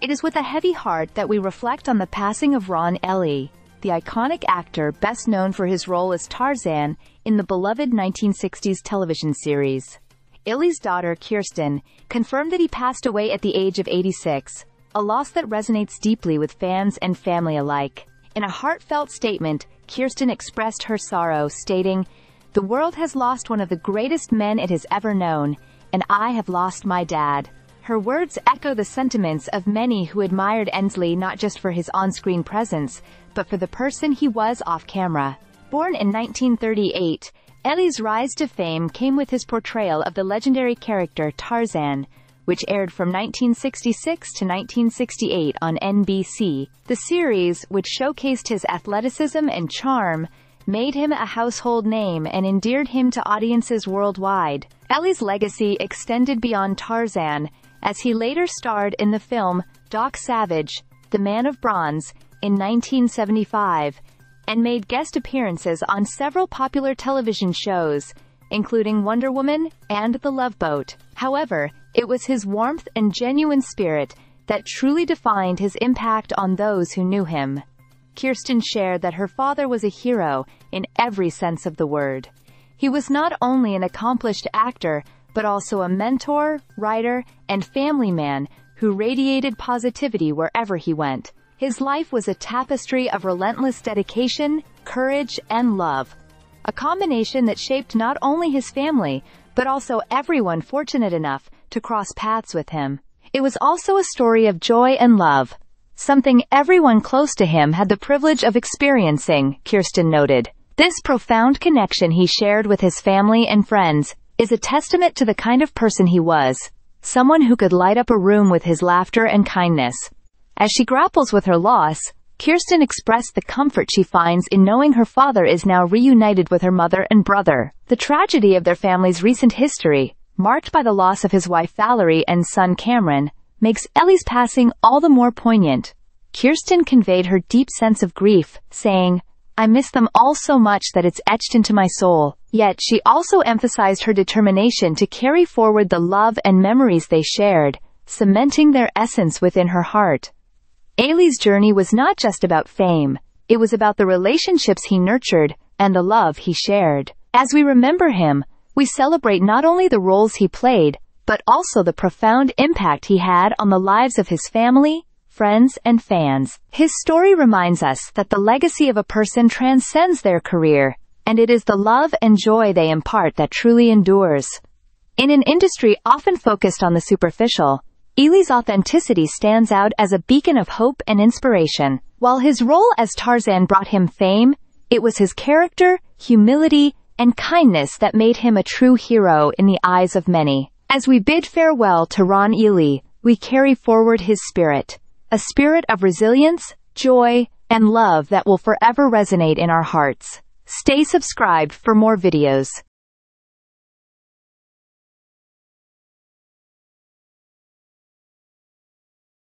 It is with a heavy heart that we reflect on the passing of Ron Ely, the iconic actor best known for his role as Tarzan in the beloved 1960s television series. Ely's daughter, Kirsten, confirmed that he passed away at the age of 86, a loss that resonates deeply with fans and family alike. In a heartfelt statement, Kirsten expressed her sorrow, stating, The world has lost one of the greatest men it has ever known, and I have lost my dad. Her words echo the sentiments of many who admired Ensley not just for his on-screen presence, but for the person he was off-camera. Born in 1938, Ely's rise to fame came with his portrayal of the legendary character Tarzan, which aired from 1966 to 1968 on NBC. The series, which showcased his athleticism and charm, made him a household name and endeared him to audiences worldwide. Ely's legacy extended beyond Tarzan, as he later starred in the film Doc Savage, The Man of Bronze, in 1975, and made guest appearances on several popular television shows, including Wonder Woman and The Love Boat. However, it was his warmth and genuine spirit that truly defined his impact on those who knew him. Kirsten shared that her father was a hero in every sense of the word. He was not only an accomplished actor, but also a mentor, writer, and family man who radiated positivity wherever he went. His life was a tapestry of relentless dedication, courage, and love. A combination that shaped not only his family, but also everyone fortunate enough to cross paths with him. It was also a story of joy and love, something everyone close to him had the privilege of experiencing, Kirsten noted. This profound connection he shared with his family and friends is a testament to the kind of person he was, someone who could light up a room with his laughter and kindness. As she grapples with her loss, Kirsten expressed the comfort she finds in knowing her father is now reunited with her mother and brother. The tragedy of their family's recent history, marked by the loss of his wife Valerie and son Cameron, makes Ely's passing all the more poignant. Kirsten conveyed her deep sense of grief, saying, I miss them all so much that it's etched into my soul. Yet she also emphasized her determination to carry forward the love and memories they shared, cementing their essence within her heart. Ely's journey was not just about fame, it was about the relationships he nurtured and the love he shared. As we remember him, we celebrate not only the roles he played, but also the profound impact he had on the lives of his family, friends, and fans. His story reminds us that the legacy of a person transcends their career, and it is the love and joy they impart that truly endures. In an industry often focused on the superficial, Ely's authenticity stands out as a beacon of hope and inspiration. While his role as Tarzan brought him fame, it was his character, humility, and kindness that made him a true hero in the eyes of many. As we bid farewell to Ron Ely, we carry forward his spirit a spirit of resilience, joy, and love that will forever resonate in our hearts. Stay subscribed for more videos.